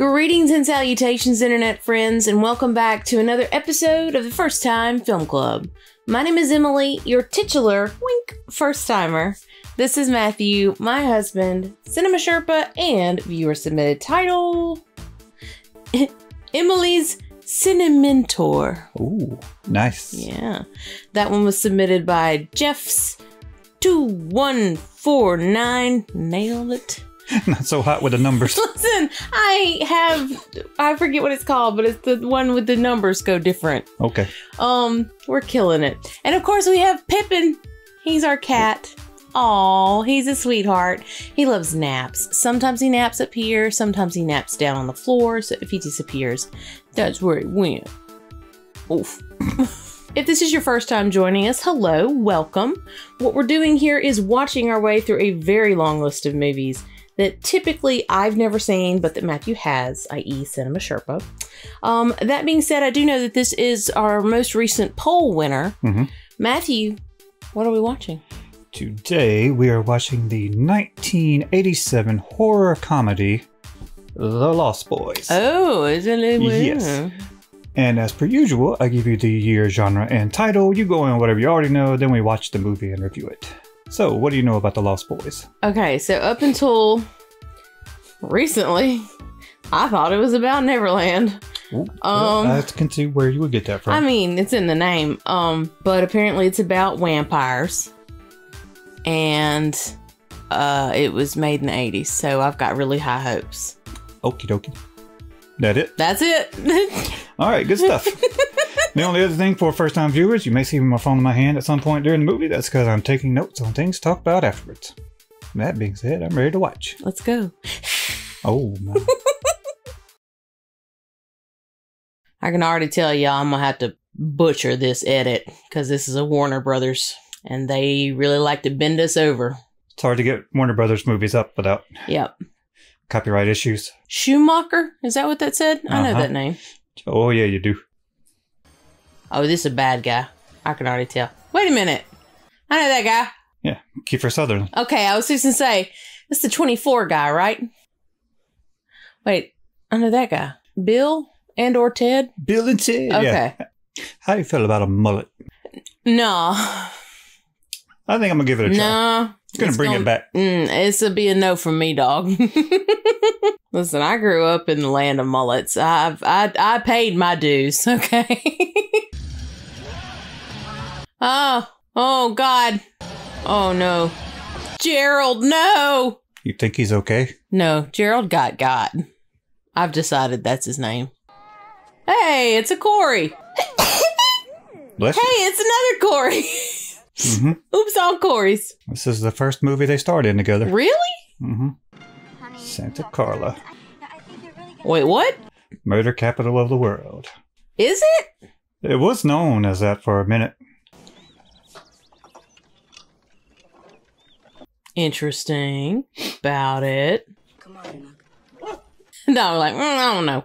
Greetings and salutations, internet friends, and welcome back to another episode of the First Time Film Club. My name is Emily, your titular wink first timer. This is Matthew, my husband, Cinema Sherpa, and viewer submitted title Emily's Cinementor. Ooh, nice. Yeah. That one was submitted by Jeff's 2149. Nailed it. Not so hot with the numbers. Listen, I have I forget what it's called, but it's the one with the numbers go different. Okay. Um, we're killing it. And of course we have Pippin. He's our cat. Aw, he's a sweetheart. He loves naps. Sometimes he naps up here, sometimes he naps down on the floor, so if he disappears, that's where he went. Oof. If this is your first time joining us, hello, welcome. What we're doing here is watching our way through a very long list of movies that typically I've never seen, but that Matthew has, i.e., Cinema Sherpa. Um, that being said, I do know that this is our most recent poll winner. Mhm. Matthew, what are we watching? Today we are watching the 1987 horror comedy, The Lost Boys. Oh, is it? Yes. And as per usual, I give you the year, genre, and title. You go in whatever you already know, then we watch the movie and review it. So, what do you know about The Lost Boys? Okay, so up until recently, I thought it was about Neverland. Ooh, Um, I can see where you would get that from. I mean, it's in the name. Um, but apparently it's about vampires. And uh it was made in the 80s, so I've got really high hopes. Okie dokie. That it? That's it. All right, good stuff. the only other thing for first time viewers, you may see my phone in my hand at some point during the movie. That's because I'm taking notes on things talked about afterwards. That being said, I'm ready to watch. Let's go. Oh, my. I can already tell y'all I'm gonna have to butcher this edit because this is a Warner Brothers and they really like to bend us over. it's hard to get Warner Brothers movies up without Yep. Copyright issues. Schumacher? Is that what that said? I know Uh-huh. that name. Oh, yeah, you do. Oh, this is a bad guy. I can already tell. Wait a minute. I know that guy. Yeah, Kiefer Sutherland. Okay, I was just gonna say, that's the 24 guy, right? Wait, I know that guy. Bill and or Ted? Bill and Ted. Okay. Yeah. How do you feel about a mullet? No. I think I'm going to give it a try. No. It's going to bring it back. Mm, it's a be a no from me, dog. Listen, I grew up in the land of mullets. I've I I paid my dues, okay? oh, oh God. Oh no. Gerald, no. You think he's okay? No, Gerald got got. I've decided that's his name. Hey, it's a Corey. Hey, it's another Corey. you. hmm Oops, all Corys. This is the first movie they starred in together. Really? hmm Santa Carla, Wait, what? murder capital of the world. Is it? It was known as that for a minute. Interesting about it. Come on, look. No, I'm like, mm, I don't know.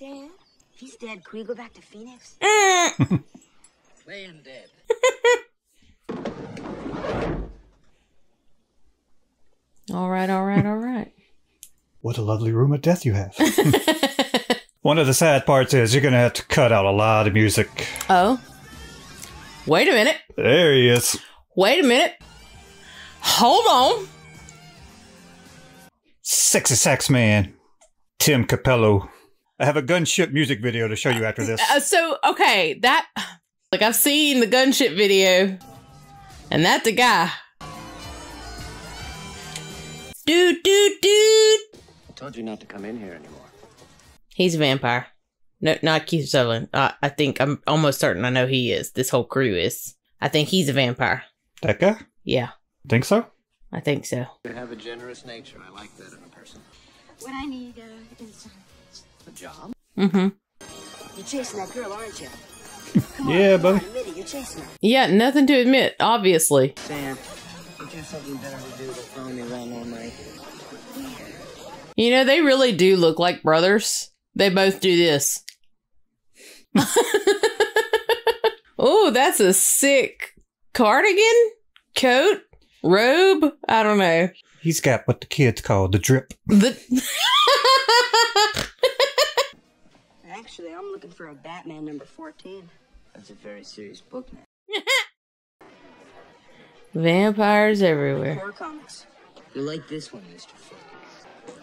Dad, he's dead. Can we go back to Phoenix? Playing dead. all right, all right, all right. What a lovely room of death you have. One of the sad parts is you're going to have to cut out a lot of music. oh. Wait a minute. There he is. Wait a minute. Hold on. Sexy sax man. Tim Cappello. I have a gunship music video to show you after this. Uh, so, okay, that. Like, I've seen the gunship video, and that's the guy. Dude, dude, dude. I Told you not to come in here anymore. He's a vampire. No, not Kiefer Sutherland. Uh, I think I'm almost certain I know he is. This whole crew is. I think he's a vampire. That guy? Yeah, Think so? I think so. You have a generous nature. I like that in a person. What I need uh, is. A job? Mm-hmm. You're chasing that girl, aren't you? yeah, buddy. Yeah, nothing to admit, obviously. You know, they really do look like brothers. They both do this. oh, that's a sick cardigan, coat, robe. I don't know. He's got what the kids call the drip. The Actually, I'm looking for a Batman number 14. That's a very serious book, man. Vampires everywhere. Horror comics. You like this one, Mr. Foot.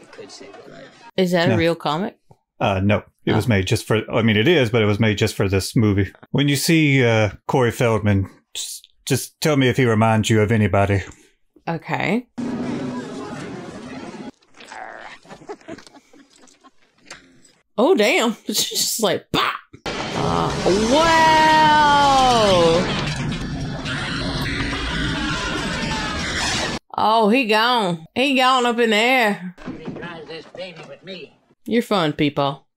It could save your life. Is that No. a real comic? Uh, no, it was made just for. I mean, it is, but it was made just for this movie. When you see uh, Corey Feldman, just, just tell me if he reminds you of anybody. Okay. Oh damn! It's just like bah. Uh, wow. Oh, he gone. He gone up in the air. This baby with me. You're fun, people.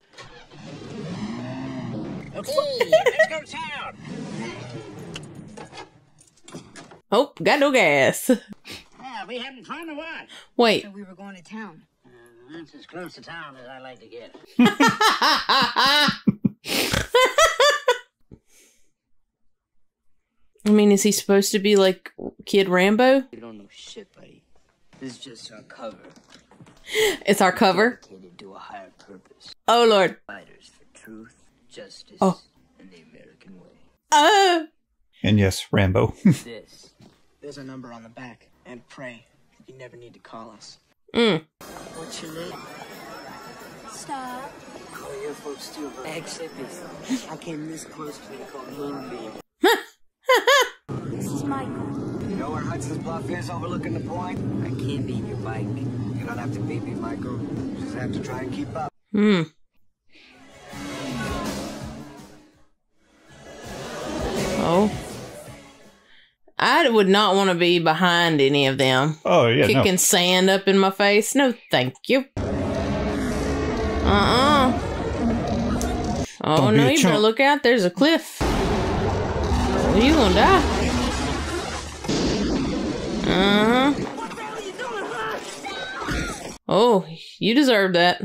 Okay, let's go town. Oh, got no gas. Yeah, we having fun or what? Wait. We were going to town. That's as close to town as I like to get. I mean, is he supposed to be like Kid Rambo? You don't know shit, buddy. This is just our cover. It's our cover. To a higher purpose. Oh Lord. Fighters for truth, justice, Oh. and the American way. Uh. And yes, Rambo. This. There's a number on the back. And pray, you never need to call us. Mm. What's your name? Stop. Oh, your folks too, but except this. I came this close to being called Moonbeam. This is Michael. You know where Hudson's Bluff is overlooking the point? I can't beat your bike. You don't have to beat me, Michael. You just have to try and keep up. Hmm. Oh. I would not want to be behind any of them. Oh yeah, no. Kicking sand up in my face. No, thank you. Uh uh Oh Don't no, a you better look out. There's a cliff. Oh, you gonna die. Uh huh. Oh, you deserve that.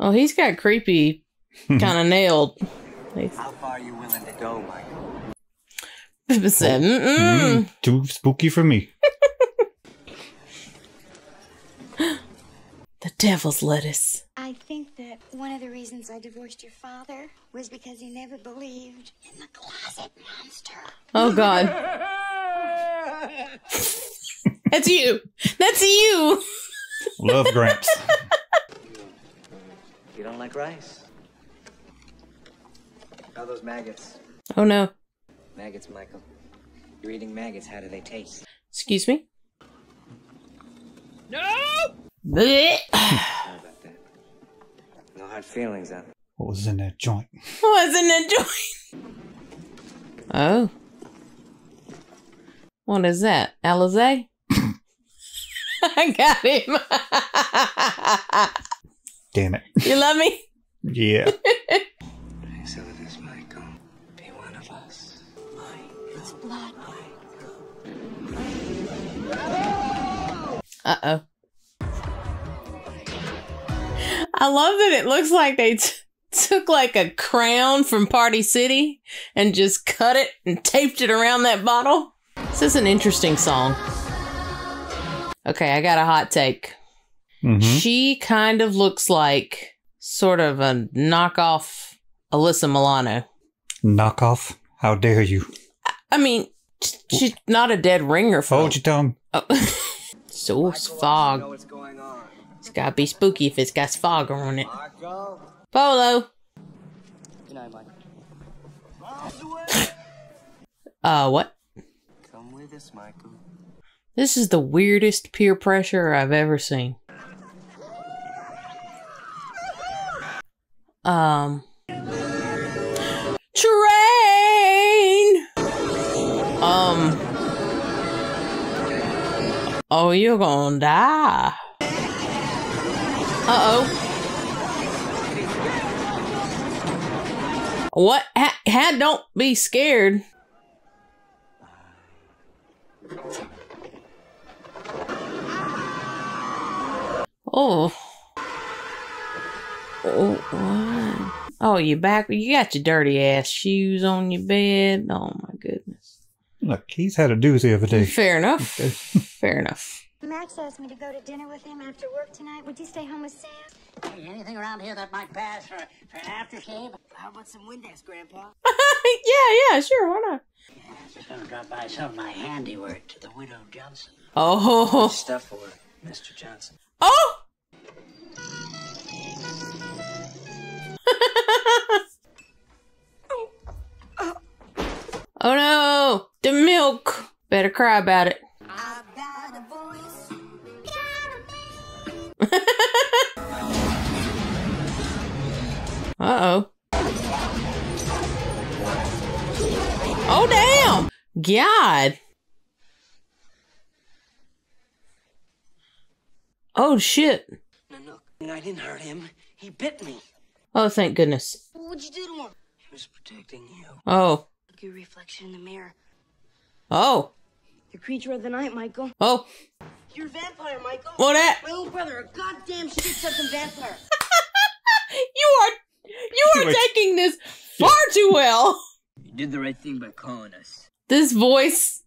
Oh, he's got creepy kind of nailed. How far are you willing to go, Michael? Pippa said, Mm-mm. Mm, too spooky for me. The devil's lettuce. I think that one of the reasons I divorced your father was because he never believed in the closet monster. Oh God. That's you. That's you. Love Gramps. You don't like rice? How those maggots? Oh no. Maggots, Michael. You're eating maggots. How do they taste? Excuse me. No. No hard feelings, huh? What was in that joint? What Wasn't joint? Oh. What is that? Alizé? I got him. Damn it. you love me? Yeah. So it is, Michael. Be one of us. It's blood. Uh oh. I love that it looks like they t- took like a crown from Party City and just cut it and taped it around that bottle. This is an interesting song. Okay, I got a hot take. hmm She kind of looks like sort of a knockoff Alyssa Milano. Knockoff. How dare you? I mean, she's not a dead ringer for. Hold you tell Oh. so it's Michael wants to know fog. It's gotta be spooky if it's got fog on it. Polo. Uh, what? Come with us, Michael. This is the weirdest peer pressure I've ever seen. Um. Train! Um. Oh, you're gonna die. Uh oh. What? Ha- ha- don't be scared. Oh. Oh, what? Oh, you back? You got your dirty ass shoes on your bed. Oh my goodness. Look, he's had a doozy of a day. Fair enough. Fair enough. Mac Max asked me to go to dinner with him after work tonight. Would you stay home with Sam? Hey, anything around here that might pass for, for an aftershave? How about some Windex, Grandpa? yeah, yeah, sure, why not? Just gonna drop by some of my handiwork to the widow Johnson. Oh, Stuff for Mr. Johnson. oh! oh no, the milk. Better cry about it. Uh oh. Oh damn! God. Oh shit. No, no, I didn't hurt him. He bit me. Oh thank goodness. What'd you do to him? He was protecting you. Oh. Look your reflection in the mirror. Oh. The creature of the night, Michael. Oh. You're a vampire, Michael. What that? My own brother, a goddamn shit-sucking vampire. You are you are Wait. taking this far too well. You did the right thing by calling us. This voice.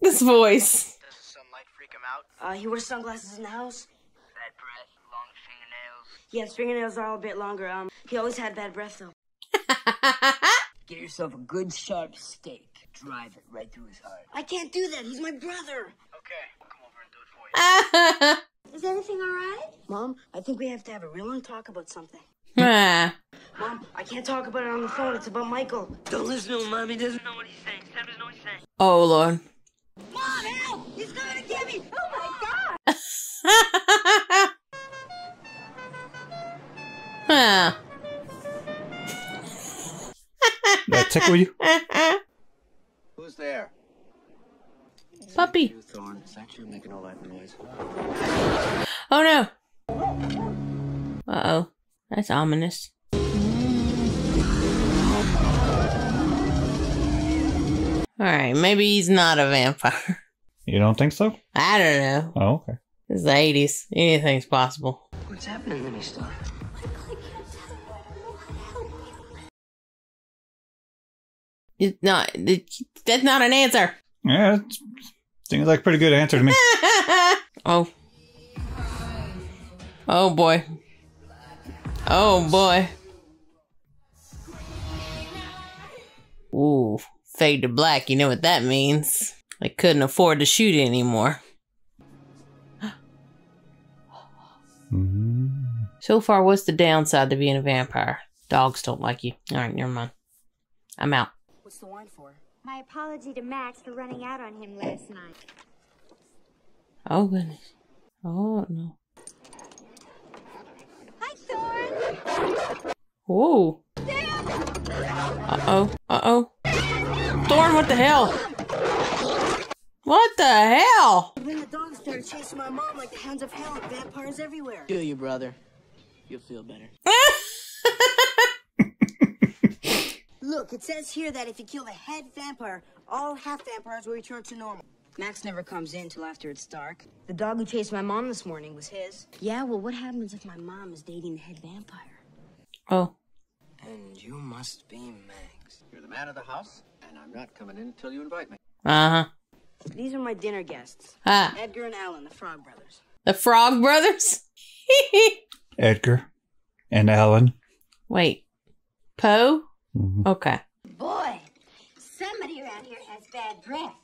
This voice. Does the sunlight freak him out? Uh, he wears sunglasses in the house. Bad breath, long fingernails. Yeah, his fingernails are all a bit longer. Um, he always had bad breath though. Get yourself a good sharp stake. Drive it right through his heart. I can't do that. He's my brother. Okay, we'll come over and do it for you. Is everything all right? Mom, I think we have to have a real long talk about something. ah. Mom, I can't talk about it on the phone. It's about Michael. Don't listen to him, Mommy doesn't know what he's saying. Sam doesn't know what he's saying. Oh lord. Mom, help! He's gonna get me! Oh my god! ah. That tickle you? Who's there? Puppy. You, Thorn. Is that you making all that noise? Oh no. Uh oh. That's ominous. Alright, maybe he's not a vampire. You don't think so? I don't know. Oh, okay. It's the 80s. Anything's possible. What's happening to me, Star? It's not. It, that's not an answer. Yeah, it seems like a pretty good answer to me. oh. Oh boy. Oh boy. Ooh, fade to black. You know what that means? They couldn't afford to shoot anymore. So far, what's the downside to being a vampire? Dogs don't like you. All right, never mind. I'm out. What's the wine for? My apology to Max for running out on him last night. Oh goodness. Oh no. Hi, Thorn. Whoa. Uh-oh. Uh oh. Thorn, what the hell? What the hell? Then the dogs started chasing my mom like the hounds of hell vampires everywhere. Kill you, brother. You'll feel better. Look, it says here that if you kill the head vampire, all half vampires will return to normal. Max never comes in till after it's dark. The dog who chased my mom this morning was his. Yeah, well, what happens if my mom is dating the head vampire? Oh. And you must be Max. You're the man of the house, and I'm not coming in until you invite me. Uh huh. These are my dinner guests Ah. Edgar and Alan, the Frog Brothers. The Frog Brothers? Edgar and Alan. Wait. Poe? Mhm. Okay. Boy, somebody around here has bad breath.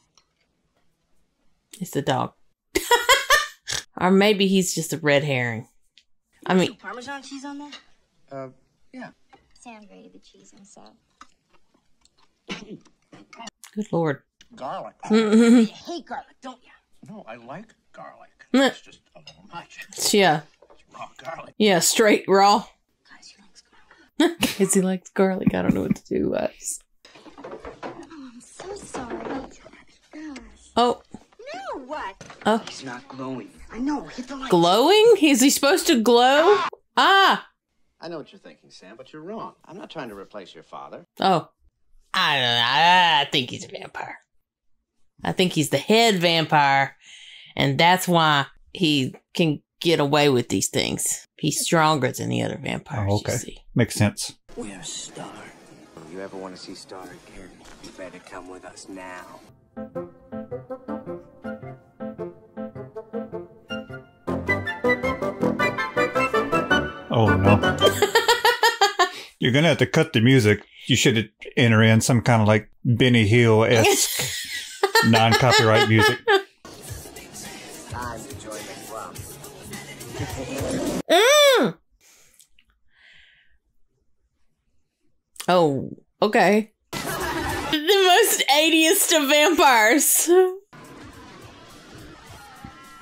It's the dog. or maybe he's just a red herring. I mean, Parmesan cheese on there? Uh, yeah. Sam grated the cheese himself. Good lord. Garlic. You hate garlic, don't you? No, I like garlic. Meh. It's just a little much. Yeah. It's raw garlic. Yeah, straight raw. Guys, he likes garlic. Because he likes garlic. I don't know what to do. Uh, I'm so sorry. Gosh. oh. Now what? Oh. He's not glowing. I know, hit the light. Glowing? Is he supposed to glow? Ah. I know what you're thinking, Sam, but you're wrong. I'm not trying to replace your father. Oh. I don't know. I think he's a vampire. I think he's the head vampire, and that's why he can get away with these things. He's stronger than the other vampires. Oh, okay, makes sense. We're Star. If you ever want to see Star again, you better come with us now. Oh no. You're gonna have to cut the music. You should enter in some kind of like Benny Hill esque non copyright music. Time to join the club. Mm. Oh, okay. The most 80th of vampires.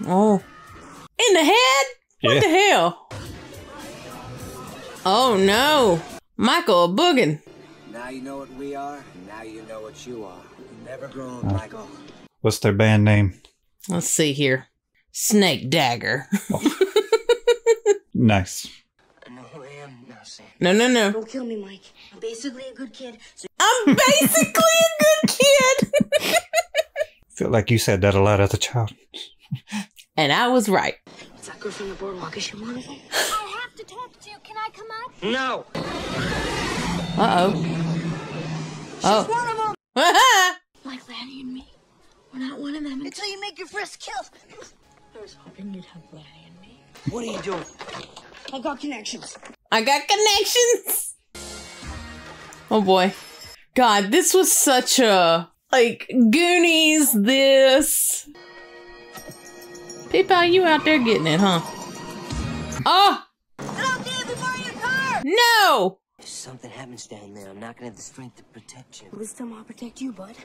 Oh. In the head? What Yeah. the hell? Oh no. Michael Boogin. Now you know what we are, now you know what you are. Never grow Uh. Michael. What's their band name? Let's see here. Snake Dagger. Nice. I know who I am. No, no, no. Don't kill me, Mike. I'm basically a good kid, so I'm basically a good kid. Feel like you said that a lot as a child. and I was right. it's that girl from the boardwalk. Is she one of them? I have to talk to you. Can I come up? No! Uh oh. Oh. One of them! Like Laddie and me. We're not one of them. Until you make your first kill. I was hoping you'd have Laddie and me. What are you doing? I got connections. I got connections. Oh boy. God, this was such a like Goonies this. Pippa, you out there getting it, huh? Oh Hello, Dad, before your car! No! If something happens down there, I'm not gonna have the strength to protect you. Will still not protect you, bud.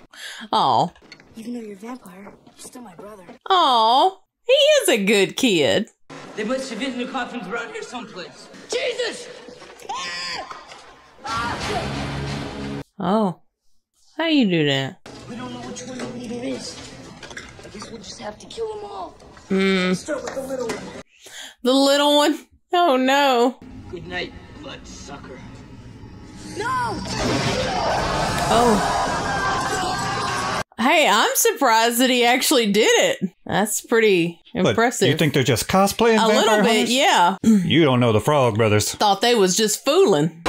Oh. Even though you're a vampire, you're still my brother. Oh. He is a good kid. They must have hidden the coffins around here someplace. Jesus! Oh. How you do that? We don't know which one the leader is. I guess we'll just have to kill them all. Hmm. Start with the little one. The little one? Oh no. Good night, bloodsucker. No! Oh. Hey, I'm surprised that he actually did it. That's pretty But impressive. You think they're just cosplaying? a little bit, Hunters? yeah. You don't know the Frog Brothers. Thought they was just fooling.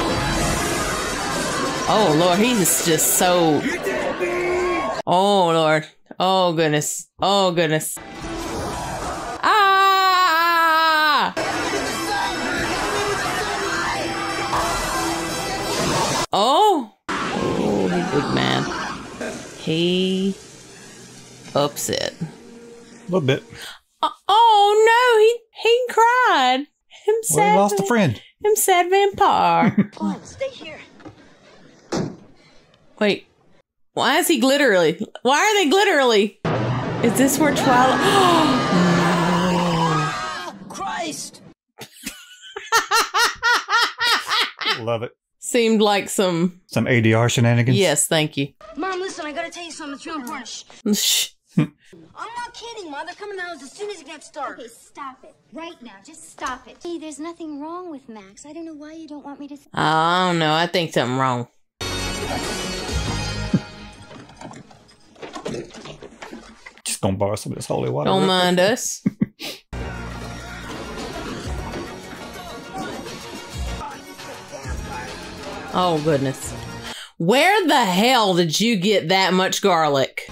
Oh Lord, he's just so. Oh Lord. Oh goodness. Oh goodness. Oh. Oh, he big man. He upset. A little bit. Uh, oh no, he he cried. Him sad. He lost a friend. Him sad vampire. Come on, stay here. Wait, why is he glitterly? Why are they glitterly? Is this where Twilight? Christ! Love it. Seemed like some. Some ADR shenanigans. Yes, thank you. Mom, listen, I gotta tell you something that's real important. Shh. Shh. I'm not kidding, Mom. They're coming to the house as soon as it gets dark. Okay, stop it. Right now. Just stop it. Hey, there's nothing wrong with Max. I don't know why you don't want me to. I don't know. I think something wrong. Just gonna borrow some of this holy water. Don't mind us. oh goodness. Where the hell did you get that much garlic?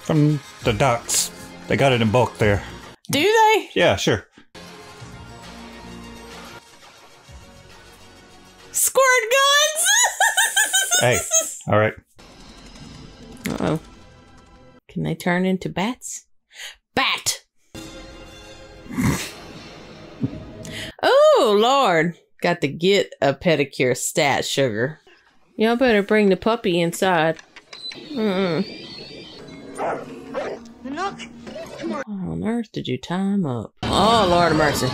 From the docks. They got it in bulk there. Do they? Yeah, sure. Squirt guns? Hey, all right. Uh-oh. Can they turn into bats? Bat! oh, Lord. Got to get a pedicure stat, sugar. Y'all better bring the puppy inside. Mm-mm. Look, How on earth did you time up? Oh, Lord of mercy.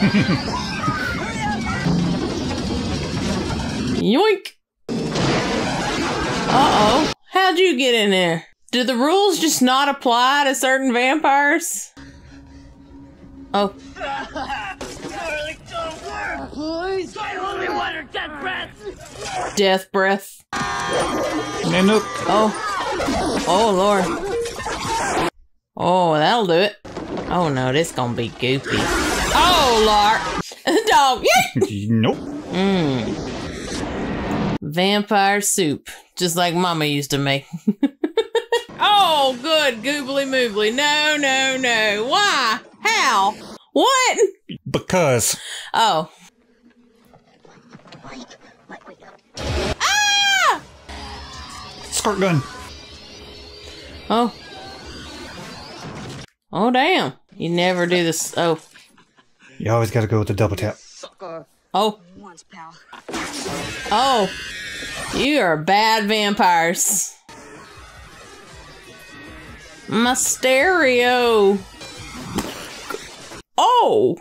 Yoink! Uh oh. How'd you get in there? Do the rules just not apply to certain vampires? Oh. Garlic, don't work, please. Get holy water, Death breath. Death breath. Nanook. Oh. Oh, Lord. Oh, that'll do it. Oh, no, this gonna be goofy. Oh, Lord. Dog. Nope. Mmm. Vampire soup, just like Mama used to make. oh, good, goobly moobly. No, no, no. Why? How? What? Because Oh. Mike, Mike. Squirt gun. Oh. Oh, damn. You never do this. Oh. You always got to go with the double tap. Oh. Once, pal. Oh. You are bad vampires. My stereo. Oh.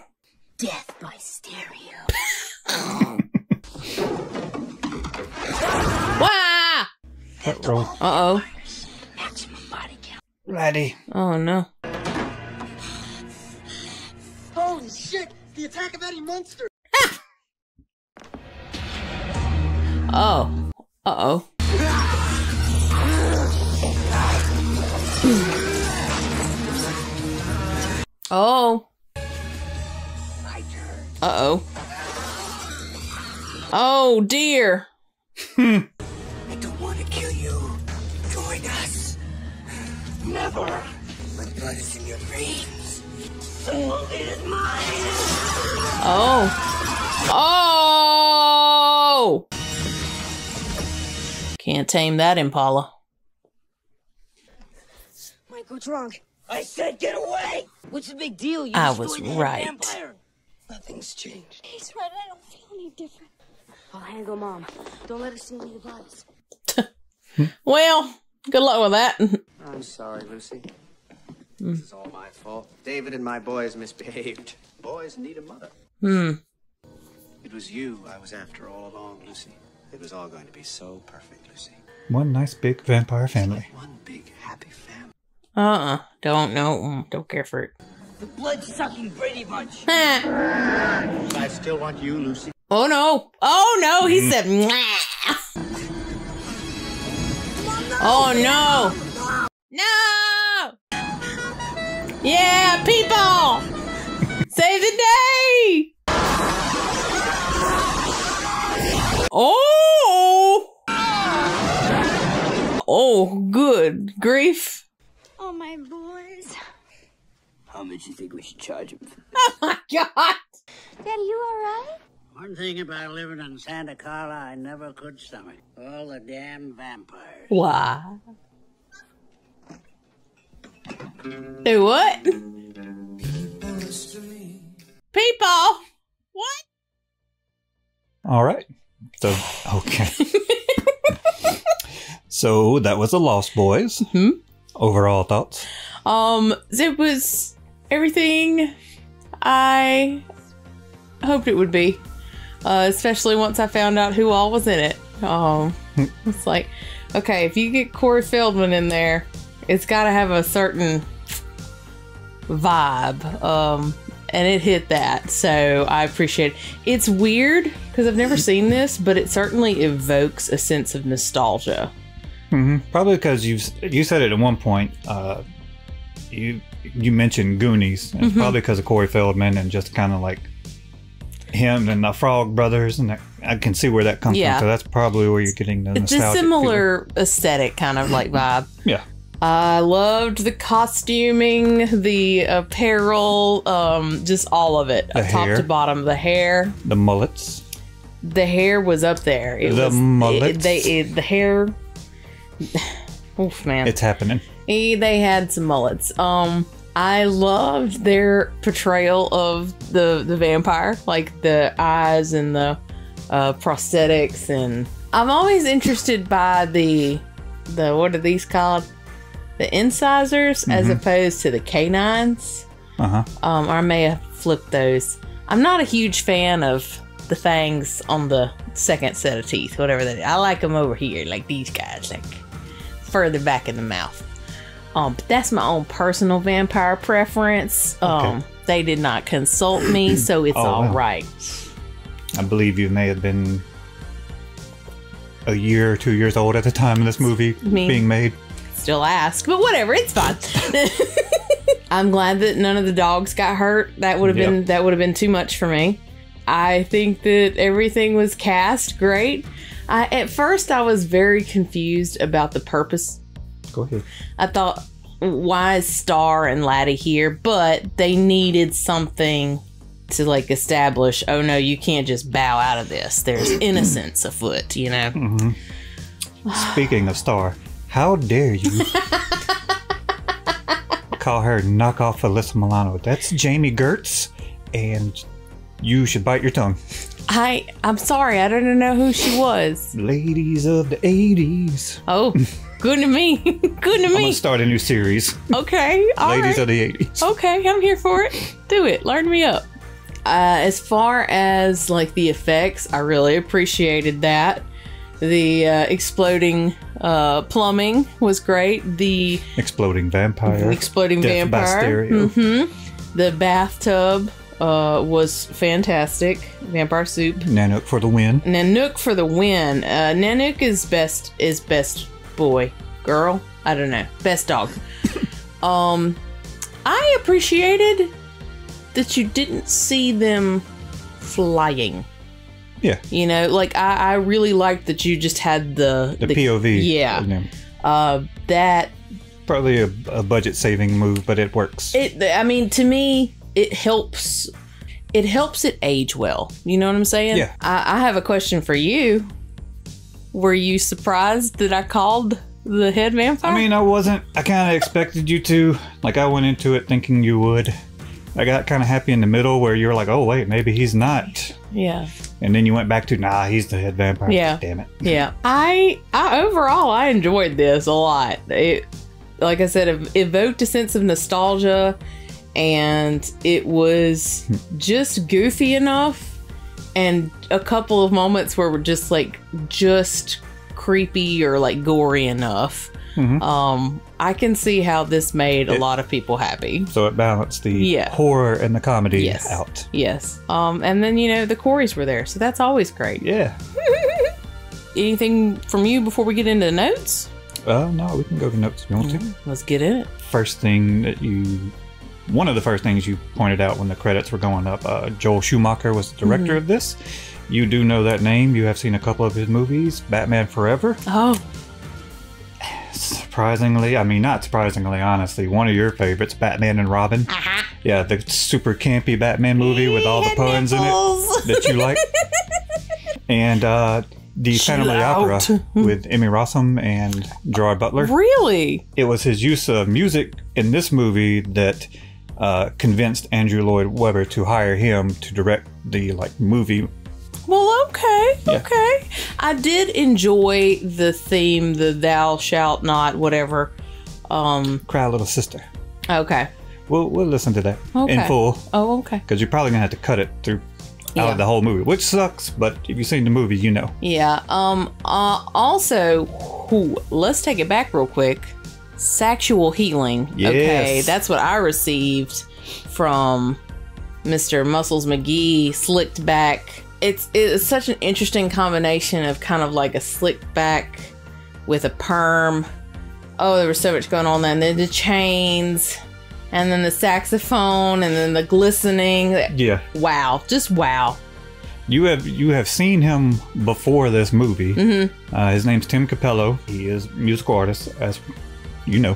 Death by stereo. Wah! That roll. Uh oh. Maximum body count. Ready. Oh no. Holy shit! The attack of Eddie Munster! Oh. Uh oh. Oh. Uh oh. Oh dear. I don't want to kill you. Join us. Never. My blood is in your veins. The world is mine. Oh. Oh. Can't tame that Impala. Mike, what's wrong? I said get away. What's the big deal? You I destroyed was the head right. Vampire. Nothing's changed. He's right, I don't feel any different. I'll handle mom. Don't let her see any blood. Well, good luck with that. I'm sorry, Lucy. This is all my fault. David and my boys misbehaved. Boys need a mother. Hmm. It was you I was after all along, Lucy. It was all going to be so perfect, Lucy. One nice big vampire family. One big happy family. Uh uh Don't know. Mm, Don't care for it. The blood sucking Brady Bunch. Huh. I still want you, Lucy. Oh no. Oh no. He said, "Mwah." Oh no. No. Yeah, people. Save the day. Oh. Oh, good grief. Oh, my boys. How much do you think we should charge him? Oh my god. Daddy, you alright? One thing about living in Santa Carla I never could stomach. All the damn vampires. Why? Do what? People. What? All right. So, okay. so that was the Lost Boys. Hmm? Overall thoughts? Um, it was everything I hoped it would be. Uh, especially once I found out who all was in it. Um, it's like, okay, if you get Corey Feldman in there, it's got to have a certain vibe. Um, and it hit that, so I appreciate it. It's weird because I've never seen this, but it certainly evokes a sense of nostalgia. Hmm Probably because you you said it at one point. Uh, you you mentioned Goonies. And It's Mhm. probably because of Corey Feldman and just kind of like him and the Frog Brothers, and that, I can see where that comes Yeah. from. So that's probably where you're getting the It's a similar aesthetic kind of like vibe. Yeah. I loved the costuming, the apparel, um, just all of it, The top hair. to bottom. The hair, the mullets. the hair was up there. It The was mullets. It, they it, the hair. Oof, man. It's happening. They had some mullets. Um, I loved their portrayal of the the vampire, like the eyes and the uh, prosthetics, and I'm always interested by the the what are these called? The incisors, as Mhm. opposed to the canines. Uh huh. Um, or I may have flipped those. I'm not a huge fan of the fangs on the second set of teeth, whatever that is. I like them over here, like these guys, like further back in the mouth. Um, but that's my own personal vampire preference. Um, they did not consult me, so it's Oh, all right. I believe you may have been a year or two years old at the time of this movie Me. being made. Still ask, but whatever, it's fine. I'm glad that none of the dogs got hurt. That would have been that would have been too much for me. I think that everything was cast great. I, at first, I was very confused about the purpose. Go ahead. I thought, why is Star and Laddie here? But they needed something to like establish, oh no, you can't just bow out of this. There's innocence afoot, you know. Mm-hmm. Speaking of Star, how dare you call her knockoff Alyssa Milano? That's Jami Gertz, and you should bite your tongue. I I'm sorry, I don't know who she was. Ladies of the 80s. Oh, good to me. good to I'm me. gonna start a new series. Okay, all Ladies right. of the 80s. Okay, I'm here for it. Do it. Learn me up. Uh, as far as like the effects, I really appreciated that. The uh, exploding uh, plumbing was great. The Exploding vampire. exploding Death by vampire. stereo. hmm The bathtub uh, was fantastic. Vampire soup. Nanook for the win. Nanook for the win. Uh, Nanook is best is best boy, girl. I don't know, best dog. um, I appreciated that you didn't see them flying. Yeah, You know, like I, I really liked that you just had the the, POV. Yeah, uh, that Probably a, a budget saving move, but it works. it. I mean, to me, it helps. It helps it age well. You know what I'm saying? Yeah. I, I have a question for you. Were you surprised that I called the head vampire? I mean, I wasn't. I kind of expected you to. Like, I went into it thinking you would. I got kind of happy in the middle where you were like, "Oh wait, maybe he's not," yeah, and then you went back to, "Nah, he's the head vampire." Yeah. Damn it. yeah. I, I overall, I enjoyed this a lot. It, like I said, evoked a sense of nostalgia, and it was just goofy enough, and a couple of moments where we're just like just creepy or like gory enough. Mhm. Um, I can see how this made a lot of people happy. So it balanced the Yeah. horror and the comedy Yes. out. Yes. Um, and then you know the Corys were there, so that's always great. Yeah. Anything from you before we get into the notes? Uh, no, we can go to notes if you want to. Let's get in it. First thing that you, one of the first things you pointed out when the credits were going up, uh, Joel Schumacher was the director of this. You do know that name. You have seen a couple of his movies, Batman Forever. Oh, Surprisingly, I mean, not surprisingly, honestly, one of your favorites, Batman and Robin. Uh-huh. Yeah, the super campy Batman movie with all the puns in it that you like. and uh, the Phantom of the Opera with Emmy Rossum and Gerard Butler. really? It was his use of music in this movie that uh, convinced Andrew Lloyd Webber to hire him to direct the like movie. Well, okay, okay. I did enjoy the theme, the "Thou shalt not," whatever. Um. Cry Little Sister. Okay. We'll we'll listen to that Okay. in full Oh, okay. because you're probably gonna have to cut it through out Yeah. of the whole movie, which sucks. But if you've seen the movie, you know. Yeah. Um. Uh. Also, whew, let's take it back real quick. Sexual healing. Okay, that's what I received from Mr. Muscles McGee. Slicked back. It's it's such an interesting combination of kind of like a slicked back with a perm. Oh, there was so much going on then. Then the chains, and then the saxophone, and then the glistening. Yeah, Wow, just wow. you have you have seen him before this movie. Mm-hmm. Uh, his name's Tim Cappello. He is a musical artist, as you know.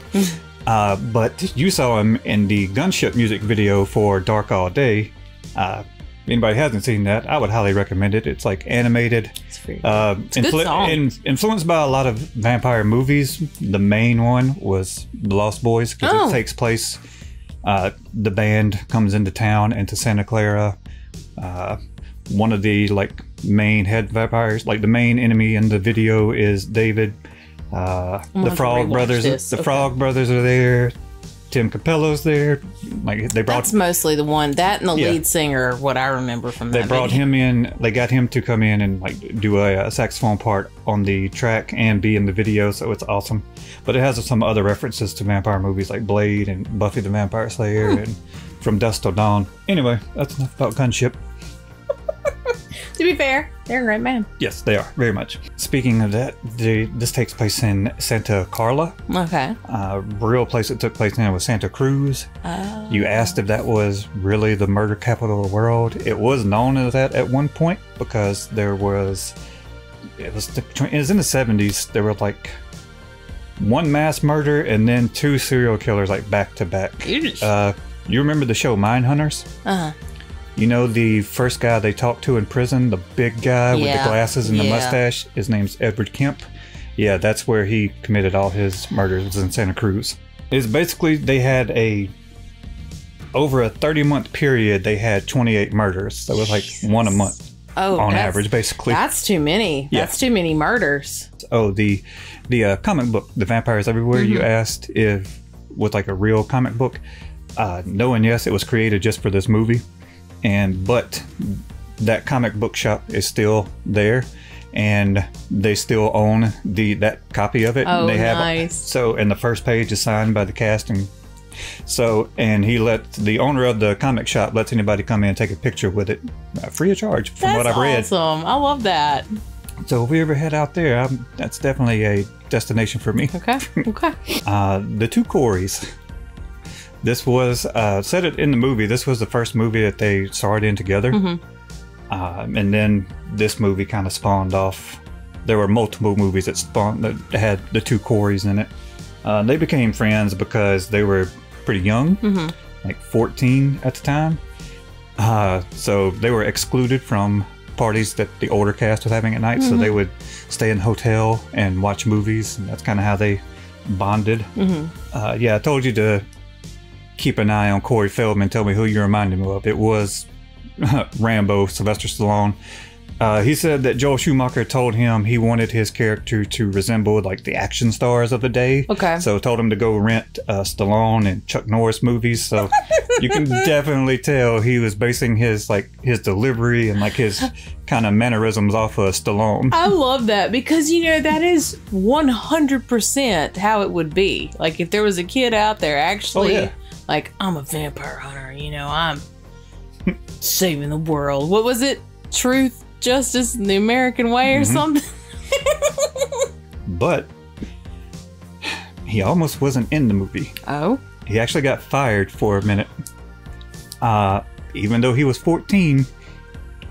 uh, but you saw him in the Gunship music video for Dark All Day. Uh, anybody hasn't seen that, I would highly recommend it. It's like animated, It's free. uh, a good song. in- influenced by a lot of vampire movies. The main one was The Lost Boys because Oh. it takes place. Uh, the band comes into town into Santa Clara. Uh, one of the like main head vampires, like the main enemy in the video, is David. Uh, the Frog Brothers. this. The Okay. Frog Brothers are there. Tim Cappello's there. Like they brought That's mostly the one that and the Yeah. lead singer. are What I remember from they brought him in. They got him to come in and like do a, a saxophone part on the track and be in the video, so it's awesome. But it has some other references to vampire movies like Blade and Buffy the Vampire Slayer Hmm. and From Dusk Till Dawn. Anyway, that's enough about Gunship. To be fair, they're a great man. Yes, they are very much. Speaking of that, the, this takes place in Santa Carla. Okay. Uh, real place it took place in was Santa Cruz. Oh. You asked if that was really the murder capital of the world. It was known as that at one point because there was it was the, it was in the seventies. There were like one mass murder and then two serial killers like back to back. Uh, you remember the show Mind Hunters? Uh-huh. You know the first guy they talked to in prison, the big guy with the glasses and the mustache. His name's Edward Kemp. Yeah, that's where he committed all his murders was in Santa Cruz. It's basically they had a over a 30 month period they had 28 murders. So it was like one a month Oh, on average, basically. That's too many. Yeah. That's too many murders. Oh, the the uh, comic book, The Vampires Everywhere. You Mm-hmm. asked if was like a real comic book. Uh, no and yes, it was created just for this movie, and but that comic book shop is still there, and they still own the that copy of it. Oh, they have nice. so, and the first page is signed by the cast and. So, and he let the owner of the comic shop lets anybody come in and take a picture with it, uh, free of charge, from That's what I've read. awesome. I love that. So if we ever head out there, i that's definitely a destination for me. Okay. Okay. Uh, the two Coreys. This was uh, said it in the movie. This was the first movie that they starred in together, um, and then this movie kind of spawned off. There were multiple movies that spawned that had the two Coreys in it. Uh, they became friends because they were pretty young, like 14 at the time. Uh, so they were excluded from parties that the older cast was having at night. So they would stay in the hotel and watch movies, and that's kind of how they bonded. Uh, yeah, I told you to keep an eye on Corey Feldman. Tell me who you reminded me of. It was Rambo, Sylvester Stallone. Uh, he said that Joel Schumacher told him he wanted his character to resemble like the action stars of the day. Okay. So told him to go rent uh, Stallone and Chuck Norris movies. So you can definitely tell he was basing his like his delivery and like his kind of mannerisms off of Stallone. I love that because you know that is 100% how it would be. Like if there was a kid out there actually Oh, yeah. Like I'm a vampire hunter, you know, I'm saving the world. What was it? Truth, justice, and the American way or Mm-hmm. something? But he almost wasn't in the movie. Oh. He actually got fired for a minute. Uh, even though he was 14,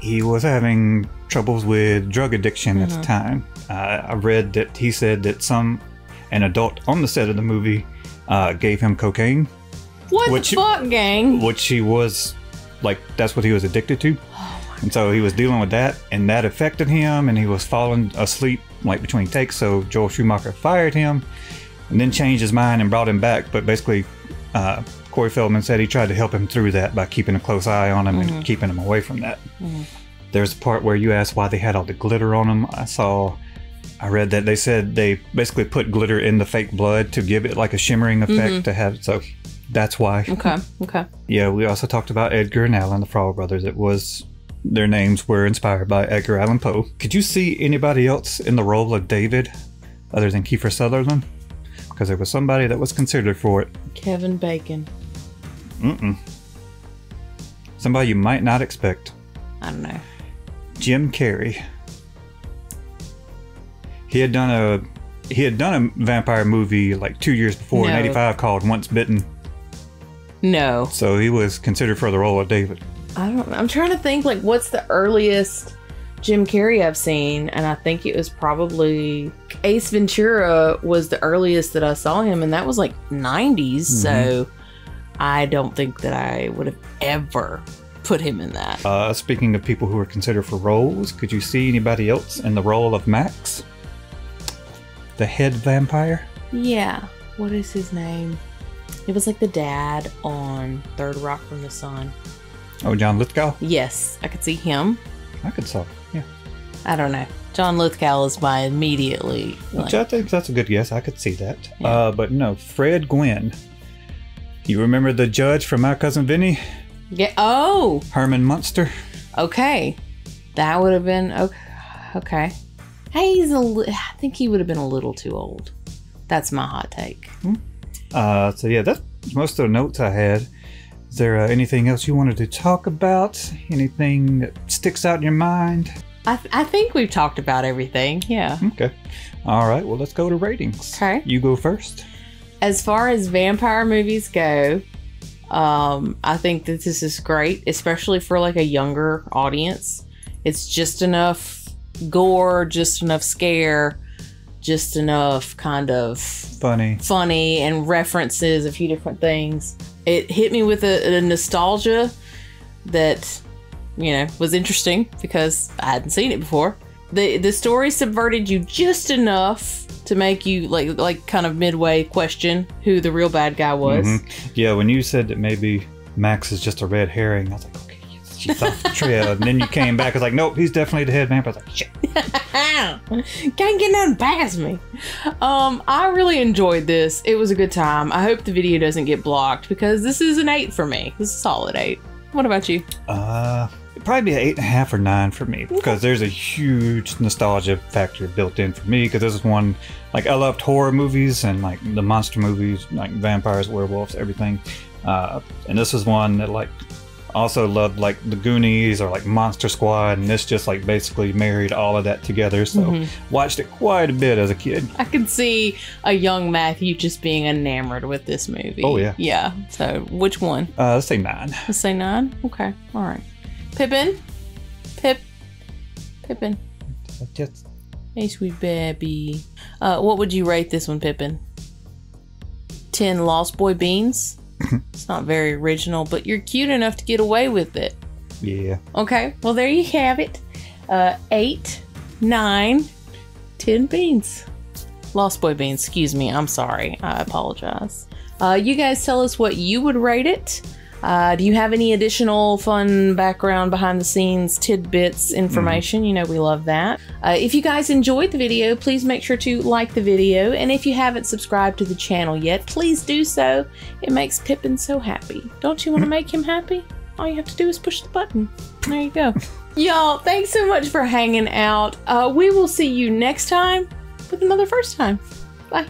he was having troubles with drug addiction at the time. Uh, I read that he said that some an adult on the set of the movie uh, gave him cocaine, What Which- the fuck, gang? which he was like that's what he was addicted to. Oh and so he was dealing with that, and that affected him, and he was falling asleep like between takes. So Joel Schumacher fired him, and then changed his mind and brought him back. But basically, uh, Corey Feldman said he tried to help him through that by keeping a close eye on him and mm-hmm. keeping him away from that. Mm-hmm. There's a part where you asked why they had all the glitter on them. I saw, I read that they said they basically put glitter in the fake blood to give it like a shimmering effect mm-hmm. to have. So that's why. Okay, okay. Yeah, we also talked about Edgar and Allan, the Frog Brothers. It was their names were inspired by Edgar Allan Poe. Could you see anybody else in the role of David other than Kiefer Sutherland? Because there was somebody that was considered for it. Kevin Bacon. Mm-mm. Somebody you might not expect. I don't know. Jim Carrey. He had done a he had done a vampire movie like two years before in '85 called Once Bitten. No. So he was considered for the role of David. I don't I'm trying to think like what's the earliest Jim Carrey I've seen and I think it was probably Ace Ventura was the earliest that I saw him and that was like 90s so I don't think that I would have ever put him in that. Uh, speaking of people who are considered for roles, could you see anybody else in the role of Max? The head vampire? Yeah. What is his name? It was like the dad on Third Rock from the Sun. Oh, John Lithgow? Yes, I could see him. I could saw. Yeah. I don't know. John Lithgow is my immediately. like- Which I think that's a good guess. I could see that. Uh, but no, Fred Gwynne. You remember the judge from My Cousin Vinny? yeah. Oh, Herman Munster? okay. That would have been okay. Okay. He's a. Li- I think he would have been a little too old. That's my hot take. Uh, so yeah, that's most of the notes I had. Is there uh, anything else you wanted to talk about? Anything that sticks out in your mind? I, th- I think we've talked about everything. Yeah. Okay. All right. Well, let's go to ratings. Okay. You go first. As far as vampire movies go, um, I think that this is great, especially for like a younger audience. It's just enough gore, just enough scare, just enough kind of Funny. funny and references a few different things. It hit me with a, a nostalgia that you know, was interesting because I hadn't seen it before. The the story subverted you just enough to make you like like kind of midway question who the real bad guy was. Mhm. Yeah, when you said that maybe Max is just a red herring, I was like, she's off the trail. And then you came back, I was like, nope, he's definitely the head vampire. I was like, shit. Can't get nothing past me. Um, I really enjoyed this. It was a good time. I hope the video doesn't get blocked because this is an eight for me. This is a solid eight. What about you? Uh, it'd probably be an eight and a half or nine for me because there's a huge nostalgia factor built in for me because this is one like I loved horror movies and like the monster movies, like vampires, werewolves, everything. Uh, and this is one that like also loved like the Goonies or like Monster Squad, and this just like basically married all of that together. So Mhm. watched it quite a bit as a kid. I could see a young Matthew just being enamored with this movie. Oh, yeah. Yeah. So which one? Uh, let's say nine. Let's say nine. Okay. All right. Pippin. Pip. Pippin. Just Hey, sweet baby. Uh, what would you rate this one, Pippin? 10 Lost Boy Beans? it's not very original, but you're cute enough to get away with it. yeah. Okay, well, there you have it. Uh, 8, nine, ten beans. Lost Boy Beans, excuse me. I'm sorry. I apologize. Uh, you guys tell us what you would rate it. Uh, do you have any additional fun background behind the scenes tidbits information? You know, we love that. Uh, if you guys enjoyed the video, please make sure to like the video. And if you haven't subscribed to the channel yet, please do so. It makes Pippin so happy. Don't you want to make him happy? All you have to do is push the button. There you go. Y'all, thanks so much for hanging out. Uh, we will see you next time with another first time. Bye.